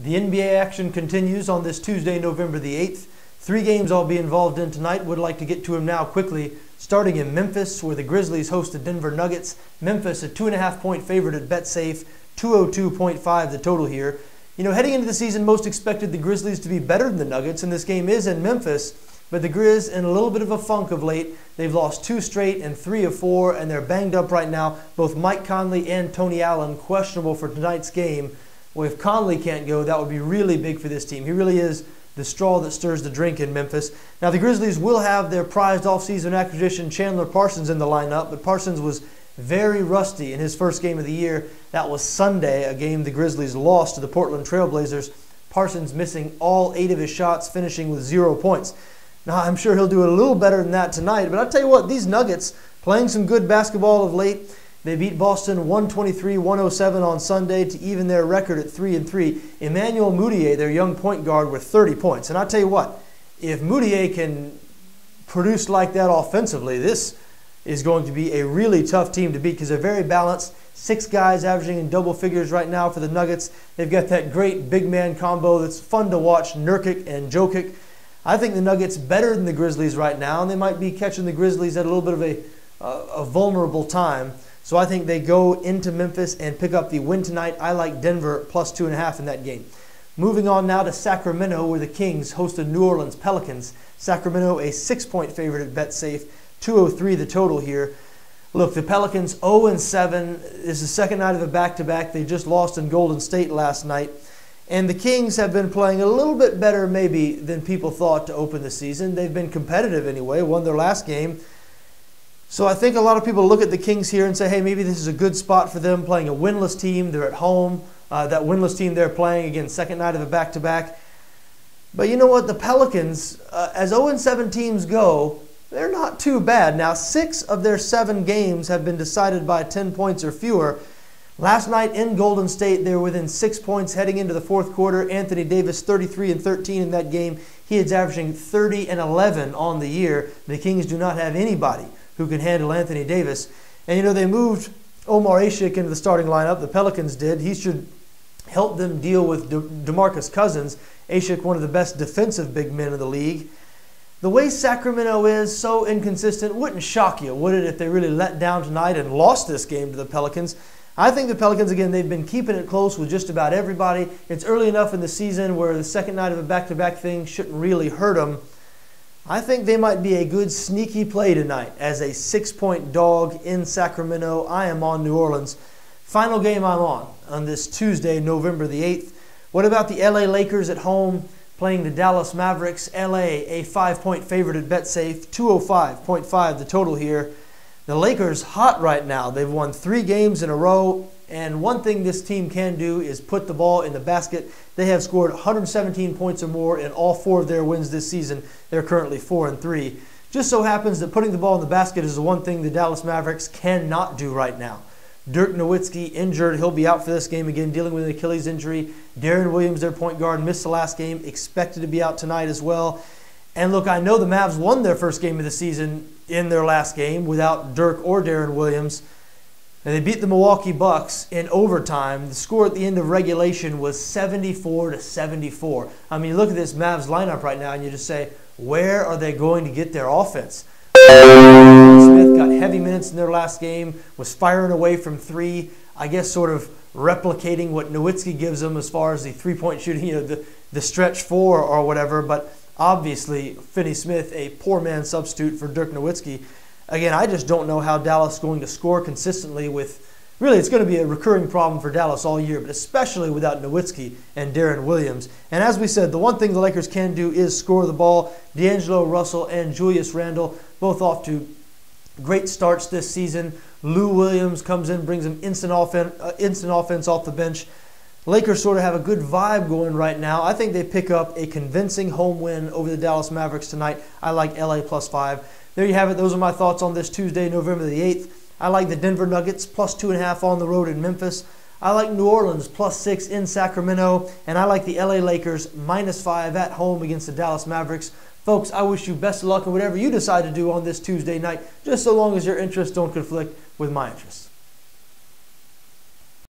The NBA action continues on this Tuesday, November the 8th. Three games I'll be involved in tonight. Would like to get to them now quickly. Starting in Memphis, where the Grizzlies host the Denver Nuggets. Memphis, a two and a half point favorite at BetSafe, 202.5 the total here. You know, heading into the season, most expected the Grizzlies to be better than the Nuggets, and this game is in Memphis. But the Grizz in a little bit of a funk of late. They've lost two straight and three of four, and they're banged up right now. Both Mike Conley and Tony Allen questionable for tonight's game. Well, if Conley can't go, that would be really big for this team. He really is the straw that stirs the drink in Memphis. Now, the Grizzlies will have their prized offseason acquisition, Chandler Parsons, in the lineup, but Parsons was very rusty in his first game of the year. That was Sunday, a game the Grizzlies lost to the Portland Trailblazers. Parsons missing all eight of his shots, finishing with zero points. Now, I'm sure he'll do a little better than that tonight, but I'll tell you what, these Nuggets playing some good basketball of late. They beat Boston 123-107 on Sunday to even their record at 3 and 3. Emmanuel Mudiay, their young point guard, with 30 points. And I'll tell you what, if Mudiay can produce like that offensively, this is going to be a really tough team to beat because they're very balanced. Six guys averaging in double figures right now for the Nuggets. They've got that great big man combo that's fun to watch, Nurkic and Jokic. I think the Nuggets better than the Grizzlies right now, and they might be catching the Grizzlies at a little bit of a, uh, a vulnerable time. So I think they go into Memphis and pick up the win tonight. I like Denver plus two and a half in that game. Moving on now to Sacramento, where the Kings hosted New Orleans Pelicans. Sacramento, a six point favorite at BetSafe, 203 the total here. Look, the Pelicans 0 and 7 is the second night of a back to back. They just lost in Golden State last night. And the Kings have been playing a little bit better, maybe, than people thought to open the season. They've been competitive anyway, won their last game. So I think a lot of people look at the Kings here and say, hey, maybe this is a good spot for them playing a winless team. They're at home. Uh, that winless team they're playing, again, second night of a back to back. But you know what? The Pelicans, uh, as 0 7 teams go, they're not too bad. Now, six of their seven games have been decided by 10 points or fewer. Last night in Golden State, they were within six points heading into the fourth quarter. Anthony Davis, 33 and 13 in that game. He is averaging 30 and 11 on the year. The Kings do not have anybody who can handle Anthony Davis. And you know, they moved Omer Asik into the starting lineup. The Pelicans did. He should help them deal with De- DeMarcus Cousins. Asik, one of the best defensive big men in the league. The way Sacramento is so inconsistent wouldn't shock you, would it, if they really let down tonight and lost this game to the Pelicans? I think the Pelicans, again, they've been keeping it close with just about everybody. It's early enough in the season where the second night of a back to back thing shouldn't really hurt them. I think they might be a good sneaky play tonight as a six point dog in Sacramento. I am on New Orleans. Final game I'm on on this Tuesday, November the 8th. What about the LA Lakers at home playing the Dallas Mavericks? LA, a five point favorite at BetSafe, 205.5 the total here. The Lakers hot right now. They've won three games in a row. And one thing this team can do is put the ball in the basket. They have scored 117 points or more in all four of their wins this season. They're currently 4 and 3. Just so happens that putting the ball in the basket is the one thing the Dallas Mavericks cannot do right now. Dirk Nowitzki injured. He'll be out for this game again, dealing with an Achilles injury. Deron Williams, their point guard, missed the last game, expected to be out tonight as well. And look, I know the Mavs won their first game of the season in their last game without Dirk or Deron Williams. And they beat the Milwaukee Bucks in overtime. The score at the end of regulation was 74 to 74. I mean, look at this Mavs lineup right now, and you just say, where are they going to get their offense? Smith got heavy minutes in their last game, was firing away from three. I guess sort of replicating what Nowitzki gives them as far as the three-point shooting, you know, the, the stretch four or whatever. But obviously, Finney Smith, a poor man substitute for Dirk Nowitzki. Again, I just don't know how Dallas is going to score consistently with. Really, it's going to be a recurring problem for Dallas all year, but especially without Nowitzki and Deron Williams. And as we said, the one thing the Lakers can do is score the ball. D'Angelo Russell and Julius Randle both off to great starts this season. Lou Williams comes in, brings them instant offense, uh, instant offense off the bench. Lakers sort of have a good vibe going right now. I think they pick up a convincing home win over the Dallas Mavericks tonight. I like LA plus five. There you have it. Those are my thoughts on this Tuesday, November the 8th. I like the Denver Nuggets plus two and a half on the road in Memphis. I like New Orleans plus six in Sacramento. And I like the LA Lakers minus five at home against the Dallas Mavericks. Folks, I wish you best of luck in whatever you decide to do on this Tuesday night, just so long as your interests don't conflict with my interests.